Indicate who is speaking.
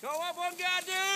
Speaker 1: Go up on God, dude!